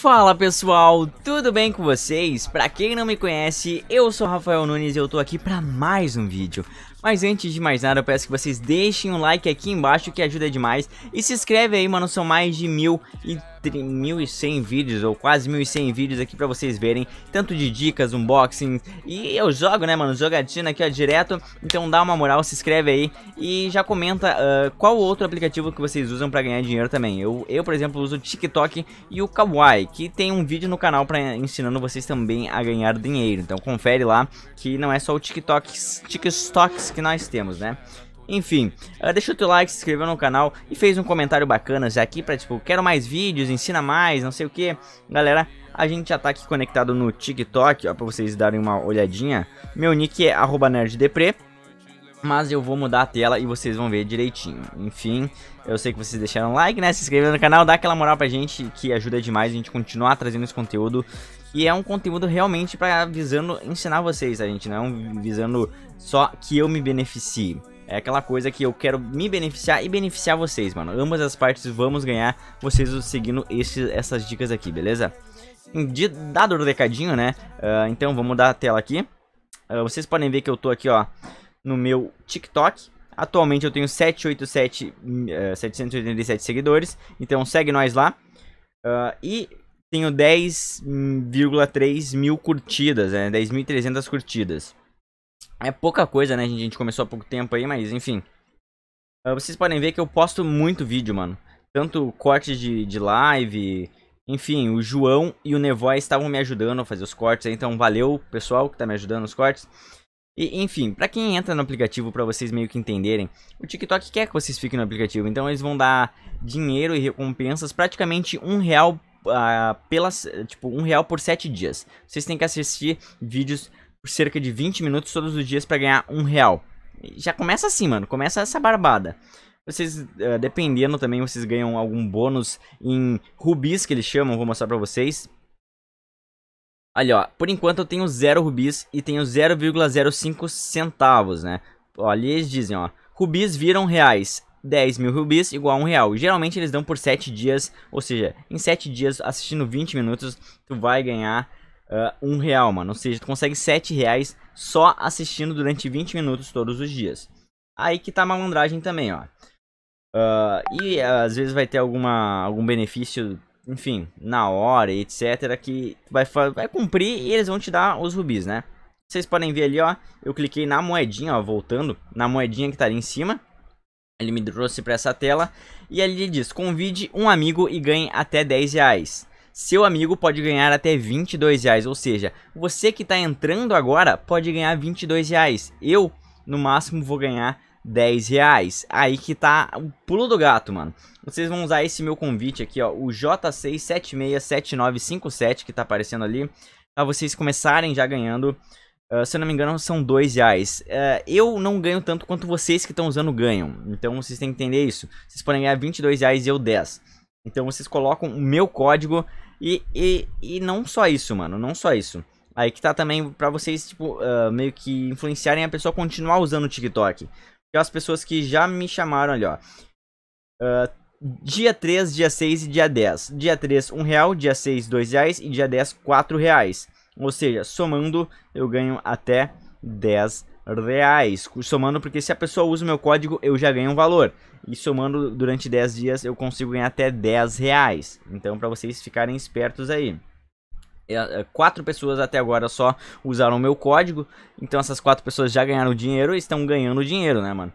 Fala pessoal, tudo bem com vocês? Pra quem não me conhece, eu sou Rafael Nunes e eu tô aqui pra mais um vídeo. Mas antes de mais nada, eu peço que vocês deixem um like aqui embaixo que ajuda demais. E se inscreve aí, mano, são mais de mil e 1.100 vídeos, ou quase 1.100 vídeos aqui pra vocês verem, tanto de dicas, unboxing, e eu jogo, né, mano, jogatina aqui, ó, direto, então dá uma moral, se inscreve aí, e já comenta uh, qual outro aplicativo que vocês usam pra ganhar dinheiro também. Eu, eu, por exemplo, uso o TikTok e o Kawaii, que tem um vídeo no canal pra ensinando vocês também a ganhar dinheiro, então confere lá, que não é só o TikTok, TikToks que nós temos, né. Enfim, uh, deixa o teu like, se inscreveu no canal e fez um comentário bacana já aqui pra, tipo, quero mais vídeos, ensina mais, não sei o que. Galera, a gente já tá aqui conectado no TikTok, ó, pra vocês darem uma olhadinha. Meu nick é nerddepre, mas eu vou mudar a tela e vocês vão ver direitinho. Enfim, eu sei que vocês deixaram like, né, se inscreveram no canal, dá aquela moral pra gente que ajuda demais a gente continuar trazendo esse conteúdo. E é um conteúdo realmente pra visando ensinar vocês, a gente, não é um visando só que eu me beneficie. É aquela coisa que eu quero me beneficiar e beneficiar vocês, mano. Ambas as partes vamos ganhar vocês seguindo esse, essas dicas aqui, beleza? De, dado o recadinho, né? Uh, então vamos dar a tela aqui. Uh, vocês podem ver que eu tô aqui, ó, no meu TikTok. Atualmente eu tenho 787, uh, 787 seguidores. Então segue nós lá. Uh, e tenho 10,3 mil curtidas, né? 10.300 curtidas. É pouca coisa, né, gente? A gente começou há pouco tempo aí, mas enfim. Uh, vocês podem ver que eu posto muito vídeo, mano. Tanto cortes de, de live, enfim, o João e o Nevoy estavam me ajudando a fazer os cortes, então valeu pessoal que tá me ajudando nos cortes. E, enfim, pra quem entra no aplicativo, pra vocês meio que entenderem, o TikTok quer que vocês fiquem no aplicativo, então eles vão dar dinheiro e recompensas, praticamente um real, uh, pelas, tipo, um real por sete dias. Vocês têm que assistir vídeos por cerca de 20 minutos todos os dias para ganhar um real. Já começa assim, mano. Começa essa barbada. Vocês, uh, dependendo também, vocês ganham algum bônus em rubis, que eles chamam. Vou mostrar pra vocês. Ali, ó. Por enquanto eu tenho zero rubis e tenho 0,05 centavos, né? Ó, ali eles dizem, ó. Rubis viram reais. 10 mil rubis igual a um real. Geralmente eles dão por 7 dias, ou seja, em 7 dias, assistindo 20 minutos, tu vai ganhar uh, um real, mano. Ou seja, tu consegue sete reais só assistindo durante 20 minutos todos os dias. Aí que tá a malandragem também, ó. Uh, e às vezes vai ter alguma, algum benefício, enfim, na hora, etc. Que vai, vai cumprir e eles vão te dar os rubis, né? Vocês podem ver ali, ó. Eu cliquei na moedinha, ó, voltando. Na moedinha que tá ali em cima. Ele me trouxe para essa tela. E ali ele diz, convide um amigo e ganhe até 10 reais seu amigo pode ganhar até 22 reais. Ou seja, você que está entrando agora pode ganhar 22 reais. Eu, no máximo, vou ganhar 10 reais. Aí que tá o pulo do gato, mano. Vocês vão usar esse meu convite aqui, ó, o J6767957 que tá aparecendo ali, para vocês começarem já ganhando. Uh, se eu não me engano, são 2 reais. Uh, eu não ganho tanto quanto vocês que estão usando ganham. Então vocês têm que entender isso. Vocês podem ganhar 22 reais e eu 10. Então vocês colocam o meu código e, e, e não só isso, mano, não só isso. Aí que tá também pra vocês, tipo, uh, meio que influenciarem a pessoa a continuar usando o TikTok. Porque as pessoas que já me chamaram ali, ó. Uh, dia 3, dia 6 e dia 10. Dia 3, 1 real, dia 6, 2 reais e dia 10, 4 reais. Ou seja, somando, eu ganho até 10 reais. Somando, porque se a pessoa usa o meu código, eu já ganho um valor. E somando durante 10 dias, eu consigo ganhar até 10 reais. Então, para vocês ficarem espertos aí. É, é, quatro pessoas até agora só usaram o meu código. Então, essas quatro pessoas já ganharam dinheiro e estão ganhando dinheiro, né, mano?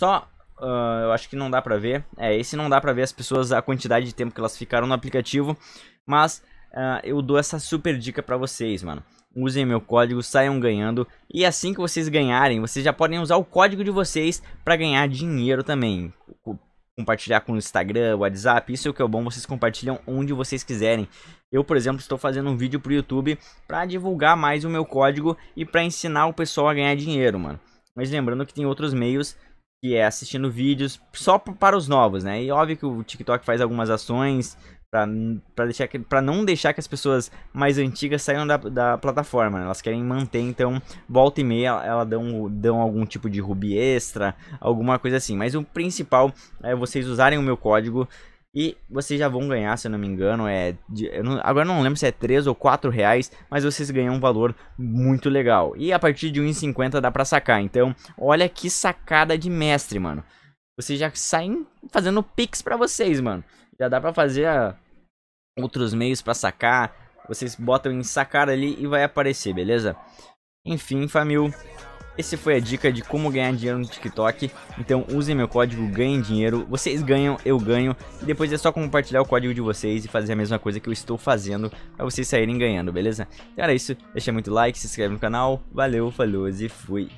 Só Uh, eu acho que não dá pra ver. É, esse não dá pra ver as pessoas, a quantidade de tempo que elas ficaram no aplicativo. Mas uh, eu dou essa super dica pra vocês, mano usem meu código, saiam ganhando. E assim que vocês ganharem, vocês já podem usar o código de vocês para ganhar dinheiro também. Compartilhar com o Instagram, WhatsApp, isso é o que é bom, vocês compartilham onde vocês quiserem. Eu, por exemplo, estou fazendo um vídeo pro YouTube para divulgar mais o meu código e para ensinar o pessoal a ganhar dinheiro, mano. Mas lembrando que tem outros meios que é assistindo vídeos só para os novos, né? E óbvio que o TikTok faz algumas ações para deixar para não deixar que as pessoas mais antigas saiam da, da plataforma, né? elas querem manter, então volta e meia ela dão, dão algum tipo de ruby extra, alguma coisa assim. Mas o principal é vocês usarem o meu código E vocês já vão ganhar, se eu não me engano, é. Eu não, agora não lembro se é 3 ou 4 reais, mas vocês ganham um valor muito legal. E a partir de 1,50 dá pra sacar. Então, olha que sacada de mestre, mano. Vocês já saem fazendo pix pra vocês, mano. Já dá pra fazer a, outros meios pra sacar. Vocês botam em sacar ali e vai aparecer, beleza? Enfim, família. Esse foi a dica de como ganhar dinheiro no TikTok. Então usem meu código, ganhem dinheiro. Vocês ganham, eu ganho. E depois é só compartilhar o código de vocês e fazer a mesma coisa que eu estou fazendo para vocês saírem ganhando, beleza? Então era isso. Deixa muito like, se inscreve no canal. Valeu, falou e fui.